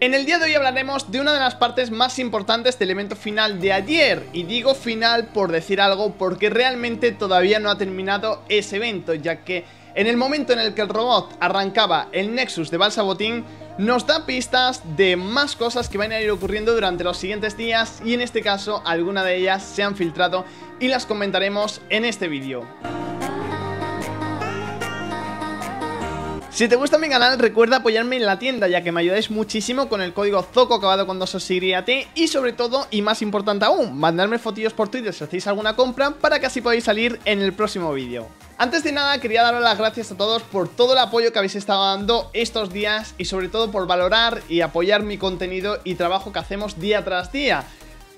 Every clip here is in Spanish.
En el día de hoy hablaremos de una de las partes más importantes del evento final de ayer Y digo final por decir algo porque realmente todavía no ha terminado ese evento Ya que en el momento en el que el robot arrancaba el Nexus de Balsabotín nos da pistas de más cosas que van a ir ocurriendo durante los siguientes días y en este caso alguna de ellas se han filtrado y las comentaremos en este vídeo. Si te gusta mi canal, recuerda apoyarme en la tienda, ya que me ayudáis muchísimo con el código ZOCO acabado con 2 y sobre todo, y más importante aún, mandarme fotillos por Twitter si hacéis alguna compra para que así podáis salir en el próximo vídeo. Antes de nada, quería daros las gracias a todos por todo el apoyo que habéis estado dando estos días y sobre todo por valorar y apoyar mi contenido y trabajo que hacemos día tras día.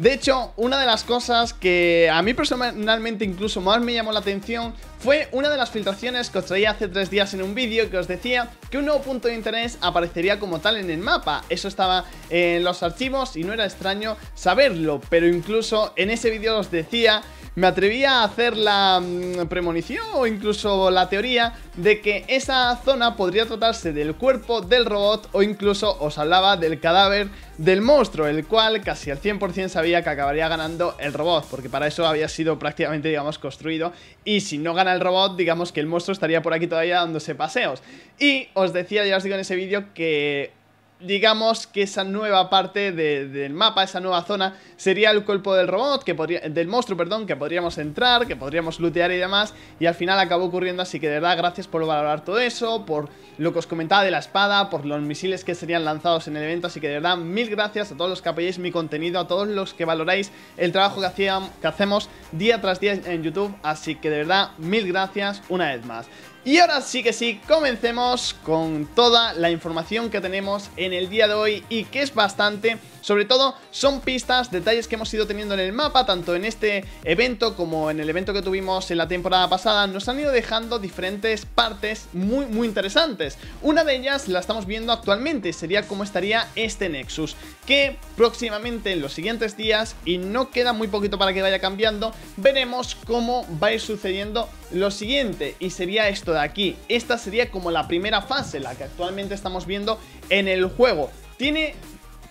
De hecho, una de las cosas que a mí personalmente incluso más me llamó la atención fue una de las filtraciones que os traía hace tres días en un vídeo que os decía que un nuevo punto de interés aparecería como tal en el mapa. Eso estaba en los archivos y no era extraño saberlo, pero incluso en ese vídeo os decía me atrevía a hacer la mm, premonición o incluso la teoría de que esa zona podría tratarse del cuerpo del robot o incluso os hablaba del cadáver del monstruo, el cual casi al 100% sabía que acabaría ganando el robot, porque para eso había sido prácticamente, digamos, construido, y si no gana el robot, digamos que el monstruo estaría por aquí todavía dándose paseos. Y os decía, ya os digo en ese vídeo, que digamos que esa nueva parte del mapa, esa nueva zona, sería el cuerpo del robot, que podría, del monstruo, perdón, que podríamos entrar, que podríamos lootear y demás, y al final acabó ocurriendo, así que de verdad gracias por valorar todo eso, por lo que os comentaba de la espada, por los misiles que serían lanzados en el evento, así que de verdad mil gracias a todos los que apoyáis mi contenido, a todos los que valoráis el trabajo que, que hacemos día tras día en YouTube, así que de verdad mil gracias una vez más. Y ahora sí que sí, comencemos con toda la información que tenemos en el día de hoy y que es bastante sobre todo son pistas, detalles que hemos ido teniendo en el mapa, tanto en este evento como en el evento que tuvimos en la temporada pasada, nos han ido dejando diferentes partes muy muy interesantes. Una de ellas la estamos viendo actualmente, sería cómo estaría este Nexus, que próximamente en los siguientes días, y no queda muy poquito para que vaya cambiando, veremos cómo va a ir sucediendo lo siguiente, y sería esto de aquí. Esta sería como la primera fase, la que actualmente estamos viendo en el juego. Tiene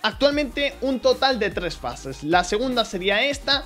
actualmente un total de tres fases. La segunda sería esta.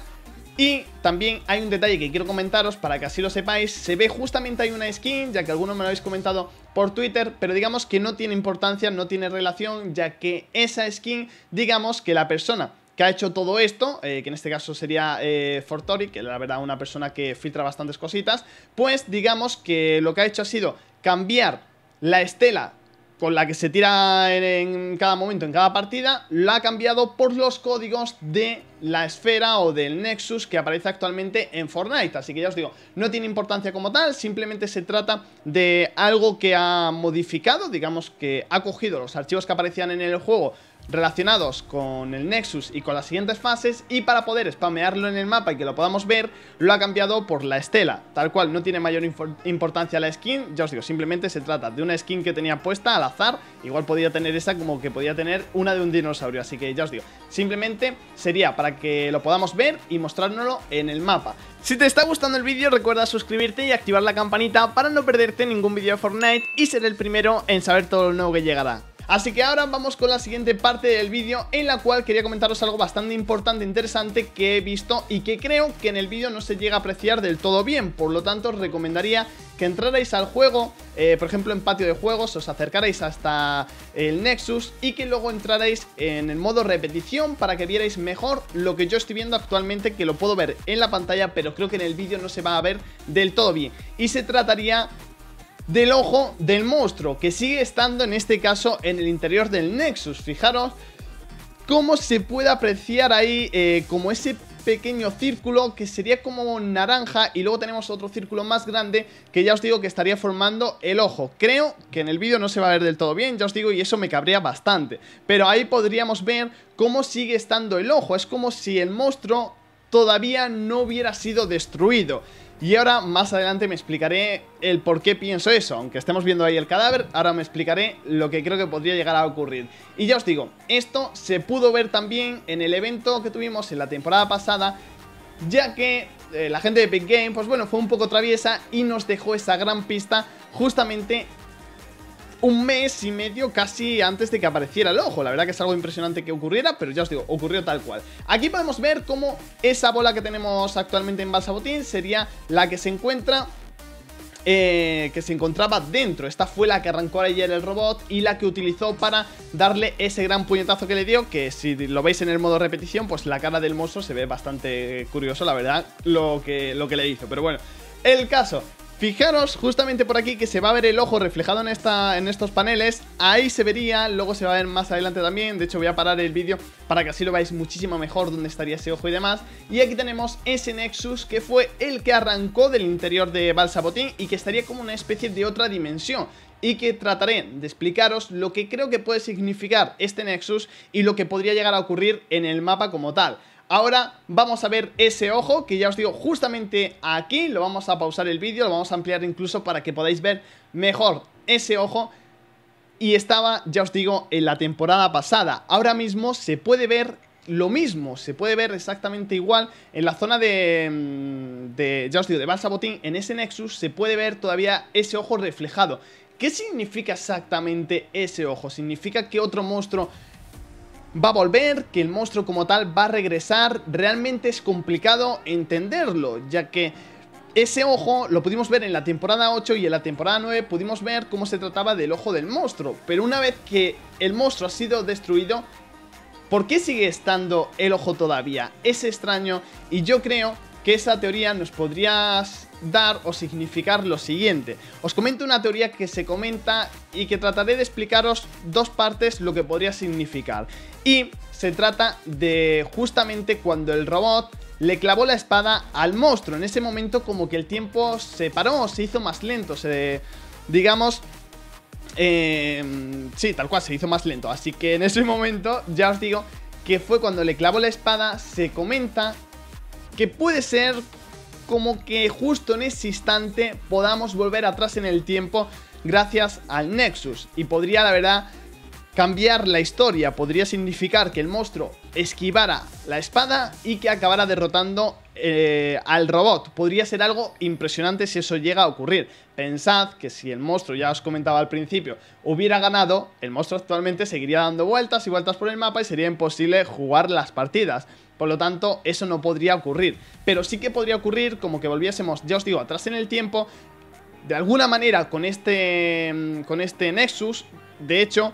Y también hay un detalle que quiero comentaros para que así lo sepáis. Se ve justamente hay una skin, ya que algunos me lo habéis comentado por Twitter, pero digamos que no tiene importancia, no tiene relación, ya que esa skin, digamos que la persona que ha hecho todo esto, eh, que en este caso sería eh, Fortori, que la verdad una persona que filtra bastantes cositas, pues digamos que lo que ha hecho ha sido cambiar la estela con la que se tira en, cada momento, en cada partida, lo ha cambiado por los códigos de la esfera o del Nexus que aparece actualmente en Fortnite. Así que ya os digo, no tiene importancia como tal, simplemente se trata de algo que ha modificado, digamos que ha cogido los archivos que aparecían en el juego relacionados con el Nexus y con las siguientes fases y para poder spamearlo en el mapa y que lo podamos ver, lo ha cambiado por la estela, tal cual, no tiene mayor importancia la skin, ya os digo, simplemente se trata de una skin que tenía puesta al azar, igual podía tener esa como que podía tener una de un dinosaurio, así que ya os digo, simplemente sería para que lo podamos ver y mostrárnoslo en el mapa. Si te está gustando el vídeo recuerda suscribirte y activar la campanita para no perderte ningún vídeo de Fortnite y ser el primero en saber todo lo nuevo que llegará. Así que ahora vamos con la siguiente parte del vídeo en la cual quería comentaros algo bastante importante, interesante que he visto y que creo que en el vídeo no se llega a apreciar del todo bien, por lo tanto os recomendaría que entrarais al juego, eh, por ejemplo en patio de juegos, os acercarais hasta el Nexus y que luego entrarais en el modo repetición para que vierais mejor lo que yo estoy viendo actualmente, que lo puedo ver en la pantalla, pero creo que en el vídeo no se va a ver del todo bien. Y se trataría del ojo del monstruo, que sigue estando en este caso en el interior del Nexus. Fijaros cómo se puede apreciar ahí eh, como ese pequeño círculo que sería como naranja y luego tenemos otro círculo más grande que ya os digo que estaría formando el ojo. Creo que en el vídeo no se va a ver del todo bien, ya os digo, y eso me cabría bastante. Pero ahí podríamos ver cómo sigue estando el ojo, es como si el monstruo todavía no hubiera sido destruido. Y ahora más adelante me explicaré el por qué pienso eso, aunque estemos viendo ahí el cadáver, ahora me explicaré lo que creo que podría llegar a ocurrir. Y ya os digo, esto se pudo ver también en el evento que tuvimos en la temporada pasada, ya que eh, la gente de Big Game, pues bueno, fue un poco traviesa y nos dejó esa gran pista justamente un mes y medio casi antes de que apareciera el ojo. La verdad que es algo impresionante que ocurriera, pero ya os digo, ocurrió tal cual. Aquí podemos ver cómo esa bola que tenemos actualmente en Balsabotín sería la que se encuentra eh, que se encontraba dentro. Esta fue la que arrancó ayer el robot y la que utilizó para darle ese gran puñetazo que le dio, que si lo veis en el modo repetición, pues la cara del monstruo se ve bastante curioso, la verdad, lo que, lo que le hizo. Pero bueno, el caso Fijaros justamente por aquí que se va a ver el ojo reflejado en, esta, en estos paneles. Ahí se vería, luego se va a ver más adelante también. De hecho voy a parar el vídeo para que así lo veáis muchísimo mejor dónde estaría ese ojo y demás. Y aquí tenemos ese Nexus que fue el que arrancó del interior de Balsabotín Y que estaría como una especie de otra dimensión. Y que trataré de explicaros lo que creo que puede significar este Nexus y lo que podría llegar a ocurrir en el mapa como tal. Ahora vamos a ver ese ojo que ya os digo justamente aquí, lo vamos a pausar el vídeo, lo vamos a ampliar incluso para que podáis ver mejor ese ojo y estaba, ya os digo, en la temporada pasada. Ahora mismo se puede ver lo mismo, se puede ver exactamente igual en la zona de, mm, de ya os digo, de Balsabotín, en ese Nexus se puede ver todavía ese ojo reflejado. ¿Qué significa exactamente ese ojo? Significa que otro monstruo va a volver, que el monstruo como tal va a regresar, realmente es complicado entenderlo, ya que ese ojo lo pudimos ver en la temporada 8 y en la temporada 9 pudimos ver cómo se trataba del ojo del monstruo, pero una vez que el monstruo ha sido destruido, ¿por qué sigue estando el ojo todavía? Es extraño y yo creo que esa teoría nos podría dar o significar lo siguiente. Os comento una teoría que se comenta y que trataré de explicaros dos partes lo que podría significar. Y se trata de justamente cuando el robot le clavó la espada al monstruo. En ese momento como que el tiempo se paró, se hizo más lento, se... digamos... Eh, sí, tal cual, se hizo más lento. Así que en ese momento, ya os digo, que fue cuando le clavó la espada, se comenta que puede ser como que justo en ese instante podamos volver atrás en el tiempo gracias al Nexus. Y podría, la verdad, cambiar la historia. Podría significar que el monstruo esquivara la espada y que acabara derrotando eh, al robot. Podría ser algo impresionante si eso llega a ocurrir. Pensad que si el monstruo, ya os comentaba al principio, hubiera ganado, el monstruo actualmente seguiría dando vueltas y vueltas por el mapa y sería imposible jugar las partidas. Por lo tanto, eso no podría ocurrir. Pero sí que podría ocurrir como que volviésemos, ya os digo, atrás en el tiempo. De alguna manera con este, con este Nexus, de hecho,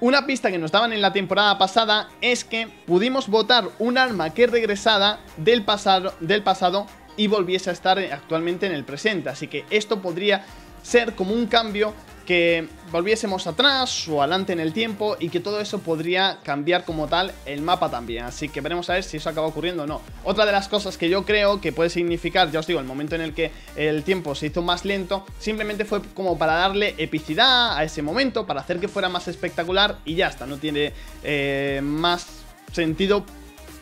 una pista que nos daban en la temporada pasada es que pudimos votar un arma que regresada del pasado, del pasado y volviese a estar actualmente en el presente. Así que esto podría ser como un cambio que volviésemos atrás o adelante en el tiempo y que todo eso podría cambiar como tal el mapa también. Así que veremos a ver si eso acaba ocurriendo o no. Otra de las cosas que yo creo que puede significar, ya os digo, el momento en el que el tiempo se hizo más lento, simplemente fue como para darle epicidad a ese momento, para hacer que fuera más espectacular y ya está, no tiene eh, más sentido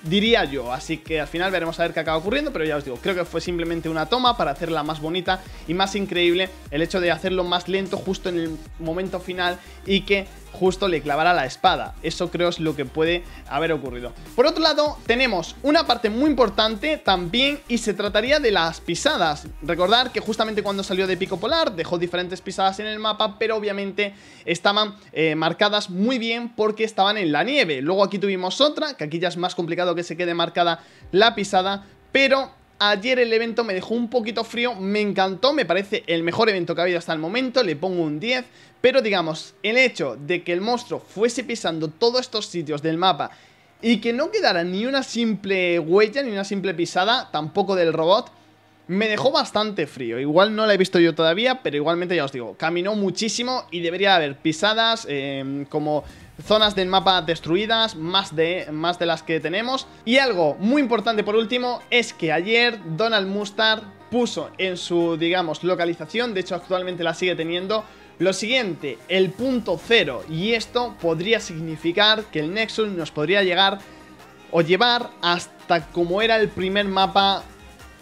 diría yo. Así que al final veremos a ver qué acaba ocurriendo, pero ya os digo, creo que fue simplemente una toma para hacerla más bonita y más increíble el hecho de hacerlo más lento justo en el momento final y que justo le clavara la espada. Eso creo es lo que puede haber ocurrido. Por otro lado, tenemos una parte muy importante también y se trataría de las pisadas. Recordar que justamente cuando salió de Pico Polar dejó diferentes pisadas en el mapa, pero obviamente estaban eh, marcadas muy bien porque estaban en la nieve. Luego aquí tuvimos otra, que aquí ya es más complicado que se quede marcada la pisada, pero Ayer el evento me dejó un poquito frío, me encantó, me parece el mejor evento que ha habido hasta el momento, le pongo un 10, pero digamos, el hecho de que el monstruo fuese pisando todos estos sitios del mapa y que no quedara ni una simple huella, ni una simple pisada, tampoco del robot, me dejó bastante frío. Igual no la he visto yo todavía, pero igualmente ya os digo, caminó muchísimo y debería haber pisadas em, como zonas del mapa destruidas, más de, más de las que tenemos. Y algo muy importante por último es que ayer Donald Mustard puso en su, digamos, localización, de hecho actualmente la sigue teniendo, lo siguiente, el punto cero. Y esto podría significar que el Nexus nos podría llegar o llevar hasta como era el primer mapa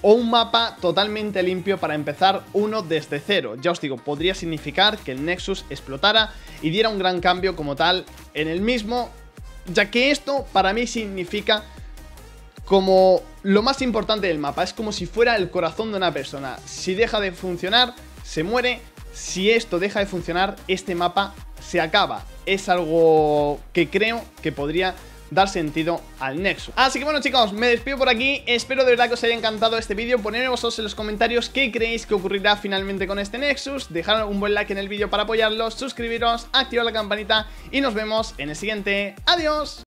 o un mapa totalmente limpio para empezar uno desde cero. Ya os digo, podría significar que el Nexus explotara y diera un gran cambio como tal en el mismo, ya que esto para mí significa como lo más importante del mapa, es como si fuera el corazón de una persona. Si deja de funcionar, se muere si esto deja de funcionar, este mapa se acaba. Es algo que creo que podría dar sentido al Nexus Así que bueno chicos, me despido por aquí. Espero de verdad que os haya encantado este vídeo. Ponedme vosotros en los comentarios qué creéis que ocurrirá finalmente con este Nexus. Dejad un buen like en el vídeo para apoyarlo Suscribiros, activar la campanita Y nos vemos en el siguiente. Adiós